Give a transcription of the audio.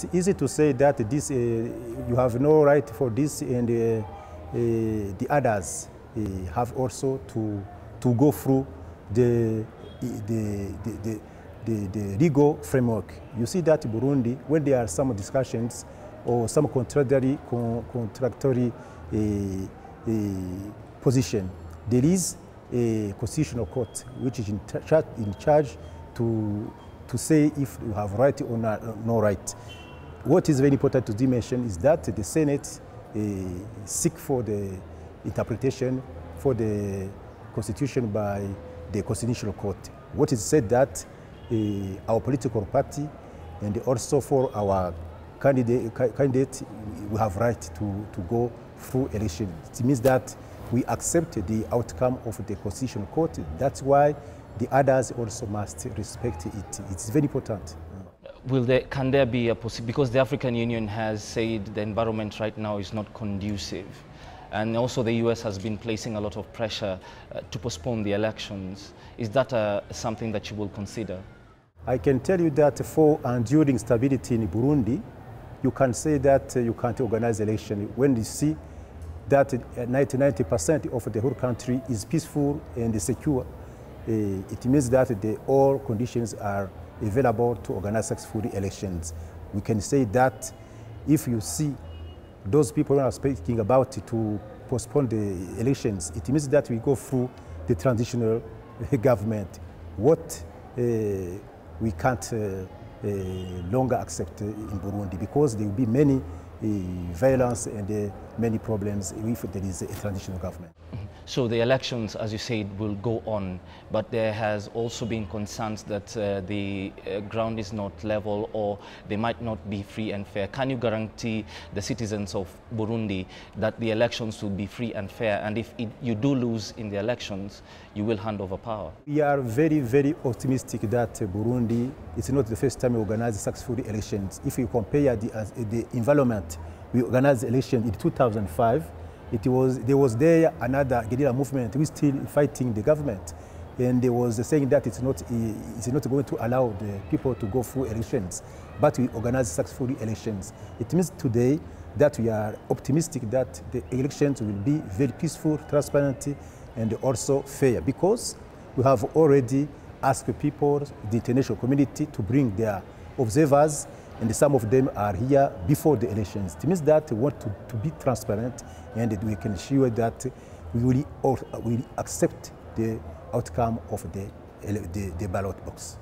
It's easy to say that this, uh, you have no right for this and uh, uh, the others uh, have also to, to go through the, the, the, the, the, legal framework. You see that Burundi, when there are some discussions or some contradictory, con, contradictory uh, position, there is a constitutional court which is in, charge, in charge to, to say if you have right or not, no right. What is very important to mention is that the Senate uh, seek for the interpretation for the constitution by the constitutional court. What is said that uh, our political party and also for our candidate, candidate we have right to, to go through election. It means that we accept the outcome of the constitutional court. That's why the others also must respect it. It's very important. Will there, can there be a because the African Union has said the environment right now is not conducive, and also the US has been placing a lot of pressure uh, to postpone the elections. Is that uh, something that you will consider? I can tell you that for enduring stability in Burundi, you can say that uh, you can't organize election when you see that 90% of the whole country is peaceful and secure. Uh, it means that the, all conditions are available to organize successful elections. We can say that if you see those people who are speaking about to postpone the elections, it means that we go through the transitional government. What uh, we can't uh, uh, longer accept in Burundi because there will be many violence and many problems if there is a transitional government. So the elections, as you said, will go on, but there has also been concerns that uh, the uh, ground is not level or they might not be free and fair. Can you guarantee the citizens of Burundi that the elections will be free and fair? And if it, you do lose in the elections, you will hand over power? We are very, very optimistic that uh, Burundi is not the first time we organize successful elections. If you compare the, the environment, we organized elections in 2005 it was, there was there another guerrilla movement we still fighting the government. And they was saying that it's not, eh, it's not going to allow the people to go through elections, but we organized successful elections. It means today that we are optimistic that the elections will be very peaceful, transparent, and also fair, because we have already asked people, the international community, to bring their observers and some of them are here before the elections. It means that we want to, to be transparent and that we can ensure that we will, we will accept the outcome of the, the, the ballot box.